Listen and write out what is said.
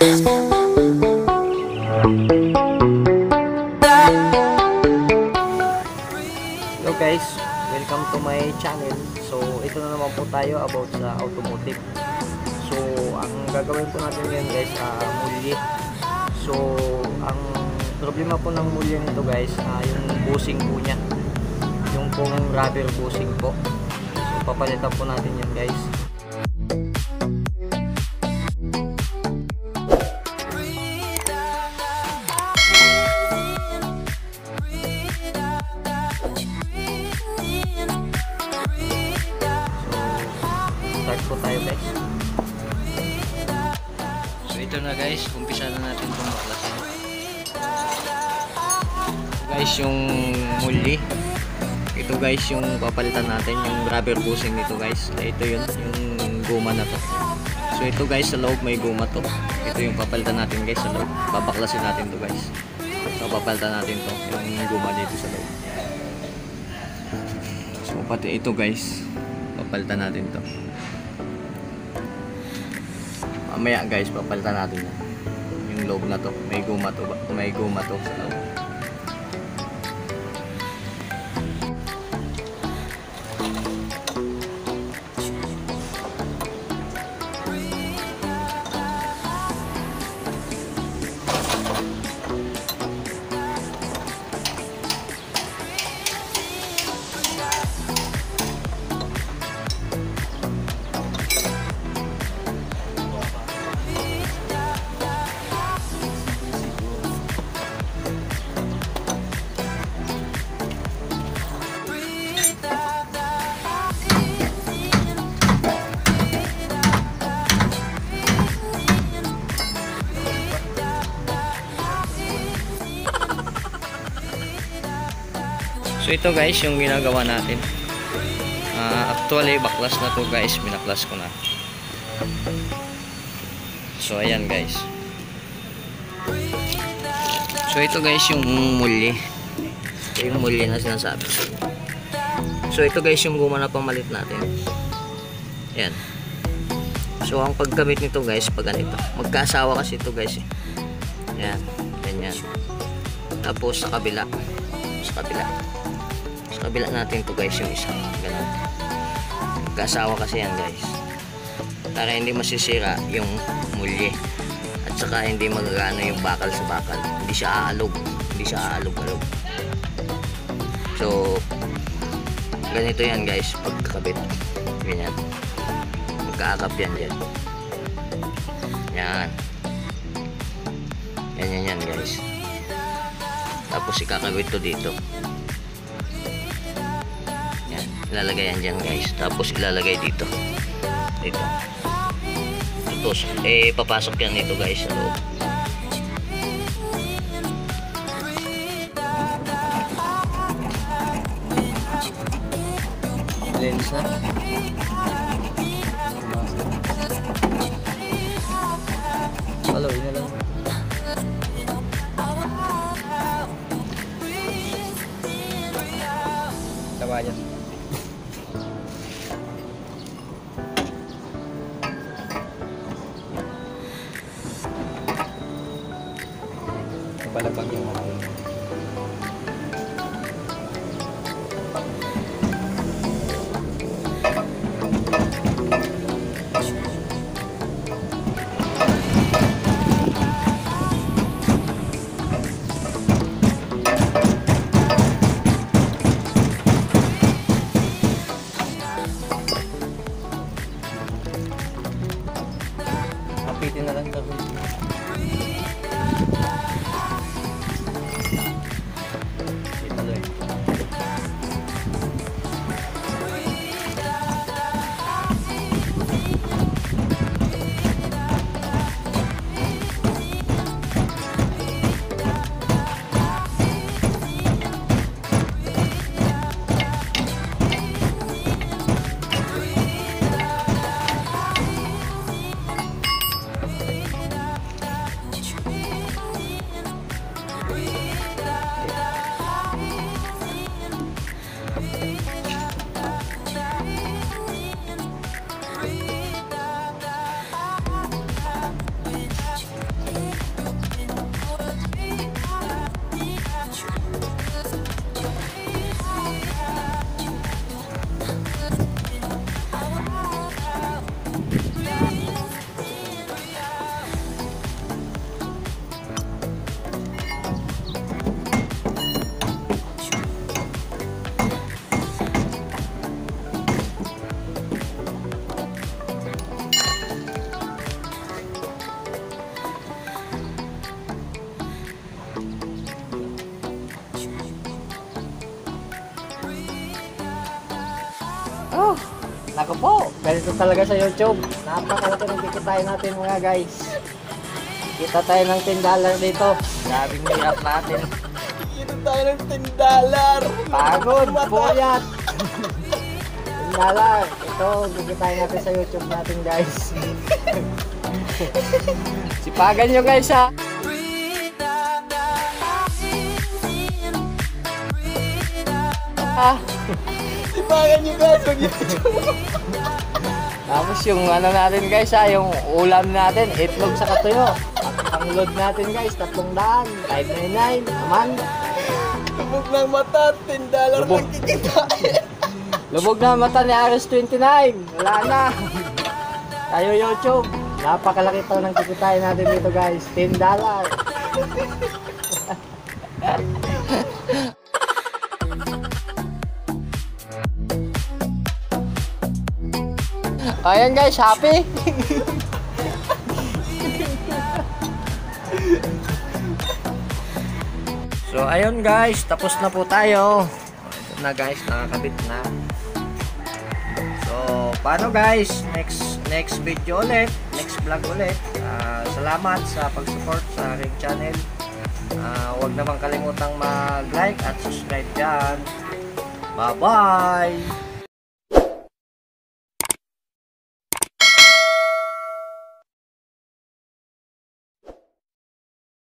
Hello guys, welcome to my channel. So, ito na naman po tayo about sa automotive. So, ang gagawin po natin ngayon guys, uh, mulye. So, ang problema po ng mulye nito guys, ah, yung bushing po niya. Yung pong rubber bushing po. So, papalitan po natin yan guys. Start po tayo guys. So ito na guys, umpisa na natin itong baklasin. Guys, yung muli. Ito guys, yung papalitan natin, yung rubber bushing nito guys. Ito yun, yung guma na to. So ito guys, sa loob may guma to. Ito yung papalitan natin guys sa loob. Babaklasin natin to guys. So papalitan natin to, yung guma dito sa loob. So pati ito guys, papalitan natin to. Mamaya guys, papalitan natin. Yung loob na to, may guma to, may guma to sa loob. So ito guys yung ginagawa natin. Ah, actually baklas na to guys, binaklas ko na. So ayan guys. So ito guys yung muli. Ito yung muli na sinasabi. So ito guys yung guma na pamalit natin. Ayan. So ang paggamit nito guys pag ganito. Magkasawa kasi ito guys eh. Ayan. Ganyan. Tapos sa kabila. Sa kabila sa kabila natin to guys yung isa. Ganun kasawa kasi yan guys. Para hindi masisira yung mulye. At saka hindi magagano yung bakal sa bakal. Hindi siya aalog. Hindi siya aalog-alog. So ganito yan guys pagkakabit. Ganyan. Magkaakap yan dyan yan. Yan. Yan yan guys. Tapos ikakabit to dito ilalagay yan dyan guys. Tapos ilalagay dito. Dito. Tapos, eh, papasok yan dito guys sa loob. Lens. Hello, yun na lang. Nako po, ganito talaga sa YouTube. Napakalaki ng kikitain natin mga guys. Kita tayo ng 10 dollar dito. Grabing hirap natin. Ito tayo ng 10 dollar. Pagod, puyat. 10 dollar. Ito, kikitain natin sa YouTube natin guys. Sipagan nyo guys ha. Ah. Sipagan nyo guys, mag Tapos yung ano natin guys ha, yung ulam natin, itlog sa katuyo. Ang load natin guys, tatlong daan, 599, naman. Lubog ng mata, 10 dollar Lubog. lang kikitain. Lubog na ang mata ni RS29, wala na. Tayo YouTube, napakalaki pa ng kikitain natin dito guys, 10 dollar. Ayan guys, happy? so ayun guys, tapos na po tayo. Ito na guys, nakakabit na. So, paano guys? Next next video ulit, next vlog ulit. Ah, salamat sa pag-support sa aking channel. Ah, huwag naman kalimutang mag-like at subscribe dyan. Bye-bye!